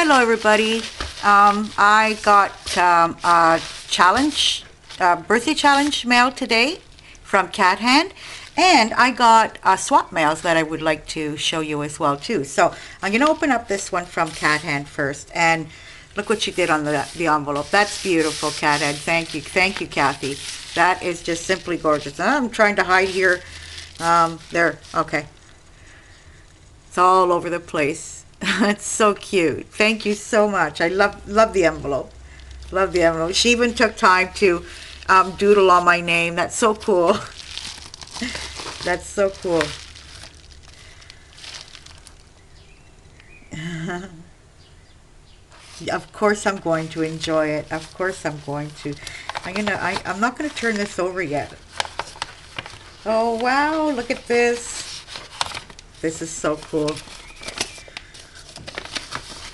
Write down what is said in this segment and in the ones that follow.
Hello, everybody. Um, I got um, a challenge, a birthday challenge mail today from Cat Hand, and I got uh, swap mails that I would like to show you as well too. So I'm going to open up this one from Cat Hand first, and look what she did on the the envelope. That's beautiful, Cat Hand. Thank you, thank you, Kathy. That is just simply gorgeous. I'm trying to hide here. Um, there, okay. It's all over the place. it's so cute. Thank you so much. I love love the envelope. Love the envelope. She even took time to um, doodle on my name. That's so cool. That's so cool. of course I'm going to enjoy it. Of course I'm going to. I'm gonna. I, I'm not gonna turn this over yet. Oh wow! Look at this. This is so cool.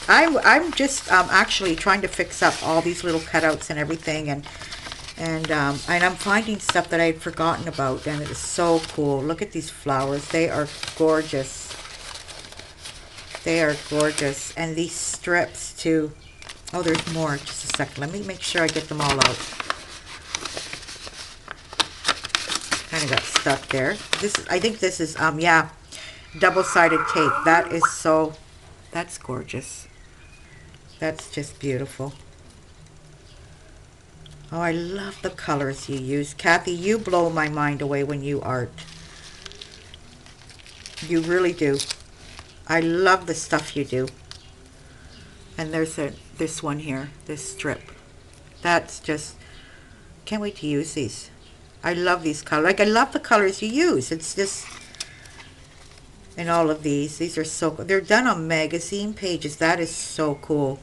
I'm I'm just um, actually trying to fix up all these little cutouts and everything, and and um, and I'm finding stuff that I had forgotten about, and it is so cool. Look at these flowers; they are gorgeous. They are gorgeous, and these strips too. Oh, there's more. Just a second. Let me make sure I get them all out. Kind of got stuck there. This, I think this is um yeah, double-sided tape. That is so. That's gorgeous. That's just beautiful. Oh, I love the colors you use. Kathy, you blow my mind away when you art. You really do. I love the stuff you do. And there's a, this one here, this strip. That's just, can't wait to use these. I love these colors. Like, I love the colors you use. It's just, and all of these. These are so, they're done on magazine pages. That is so cool.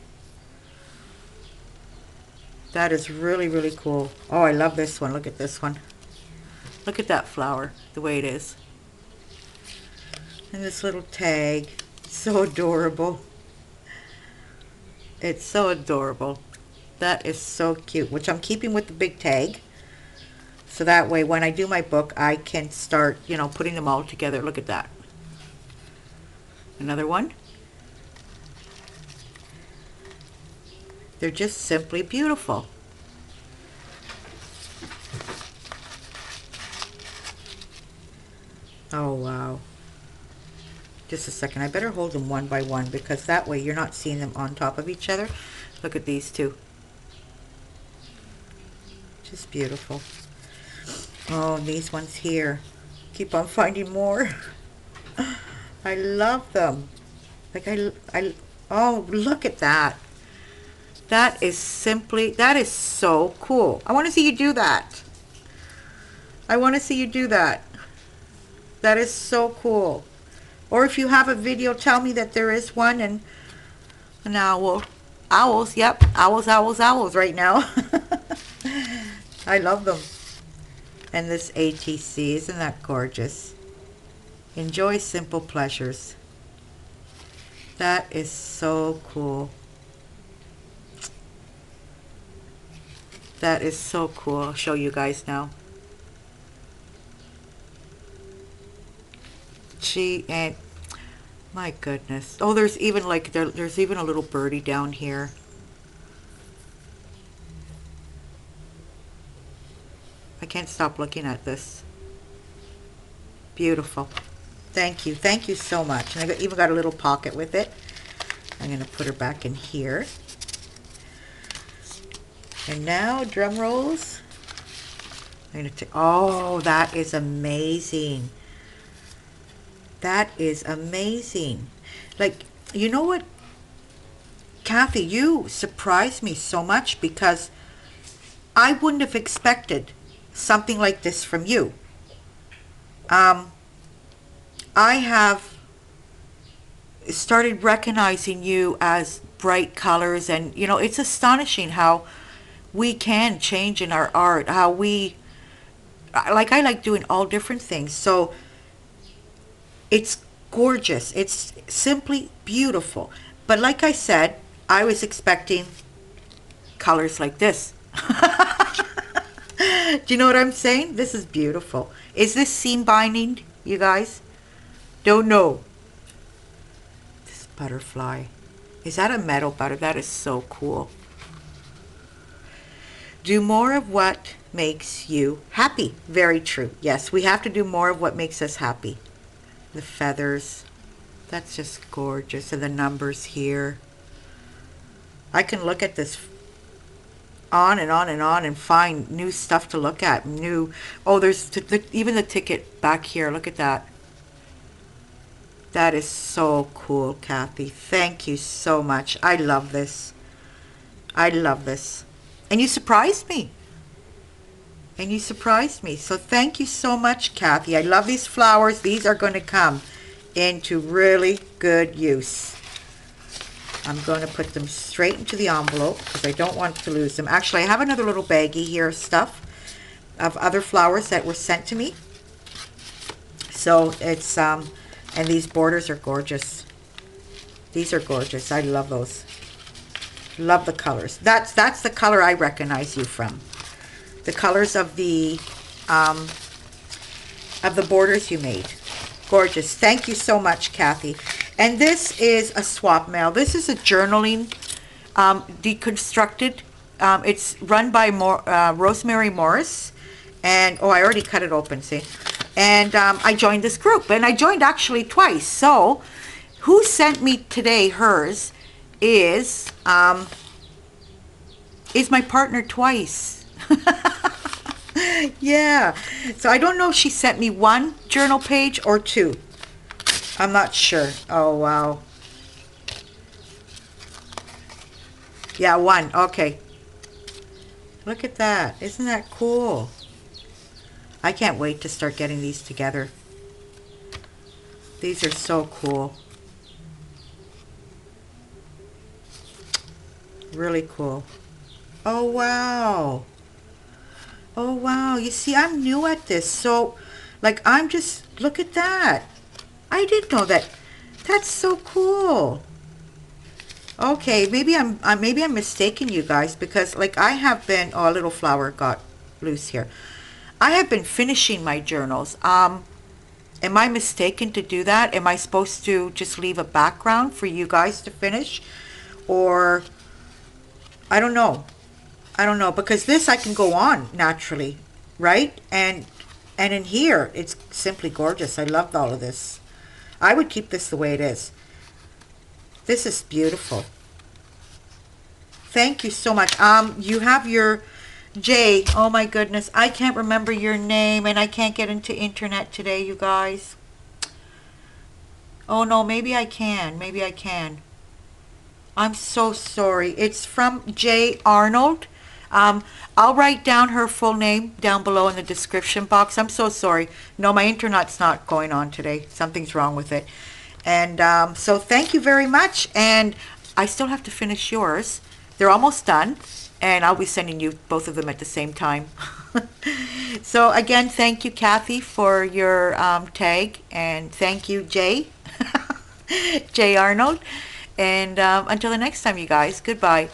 That is really, really cool. Oh, I love this one. Look at this one. Look at that flower, the way it is. And this little tag. So adorable. It's so adorable. That is so cute, which I'm keeping with the big tag. So that way, when I do my book, I can start, you know, putting them all together. Look at that. Another one. They're just simply beautiful. Oh, wow. Just a second. I better hold them one by one because that way you're not seeing them on top of each other. Look at these two. Just beautiful. Oh, these ones here. Keep on finding more. I love them. Like I, I, oh, look at that. That is simply, that is so cool. I want to see you do that. I want to see you do that. That is so cool. Or if you have a video, tell me that there is one and an owl. Owls, yep. Owls, owls, owls right now. I love them. And this ATC, isn't that gorgeous? Enjoy simple pleasures. That is so cool. That is so cool. I'll show you guys now. She and my goodness. Oh, there's even like there, there's even a little birdie down here. I can't stop looking at this. Beautiful. Thank you. Thank you so much. And I even got a little pocket with it. I'm going to put her back in here. And now, drum rolls. I'm to oh, that is amazing. That is amazing. Like, you know what? Kathy, you surprised me so much because I wouldn't have expected something like this from you. Um, I have started recognizing you as bright colors and you know it's astonishing how we can change in our art how we like I like doing all different things. So it's gorgeous. It's simply beautiful. But like I said I was expecting colors like this. Do you know what I'm saying? This is beautiful. Is this seam binding you guys? Don't know. This butterfly. Is that a metal butter? That is so cool. Do more of what makes you happy. Very true. Yes, we have to do more of what makes us happy. The feathers. That's just gorgeous. And the numbers here. I can look at this on and on and on and find new stuff to look at. New. Oh, there's the, even the ticket back here. Look at that. That is so cool, Kathy. Thank you so much. I love this. I love this. And you surprised me. And you surprised me. So thank you so much, Kathy. I love these flowers. These are going to come into really good use. I'm going to put them straight into the envelope because I don't want to lose them. Actually, I have another little baggie here of stuff of other flowers that were sent to me. So it's, um, and these borders are gorgeous. These are gorgeous. I love those. Love the colors. That's, that's the color I recognize you from. The colors of the, um, of the borders you made. Gorgeous. Thank you so much, Kathy. And this is a swap mail. This is a journaling um, deconstructed. Um, it's run by Mor- uh, Rosemary Morris. And, oh, I already cut it open, see? And um, I joined this group. And I joined actually twice. So, who sent me today hers is, um, is my partner twice. yeah. So I don't know if she sent me one journal page or two. I'm not sure. Oh, wow. Yeah, one. Okay. Look at that. Isn't that cool? I can't wait to start getting these together. These are so cool. Really cool. Oh, wow. Oh, wow. You see, I'm new at this. So, like, I'm just, look at that. I didn't know that. That's so cool. Okay, maybe I'm, maybe I'm mistaken, you guys, because, like, I have been, oh, a little flower got loose here. I have been finishing my journals. Um, am I mistaken to do that? Am I supposed to just leave a background for you guys to finish? Or, I don't know. I don't know because this I can go on naturally, right? And and in here it's simply gorgeous. I love all of this. I would keep this the way it is. This is beautiful. Thank you so much. Um, you have your Jay. Oh my goodness, I can't remember your name, and I can't get into internet today, you guys. Oh no, maybe I can. Maybe I can. I'm so sorry. It's from Jay Arnold. Um, I'll write down her full name down below in the description box. I'm so sorry. No, my internet's not going on today. Something's wrong with it. And um, so thank you very much. And I still have to finish yours. They're almost done. And I'll be sending you both of them at the same time. so again, thank you, Kathy, for your um, tag. And thank you, Jay. Jay Arnold. And um, until the next time, you guys, goodbye.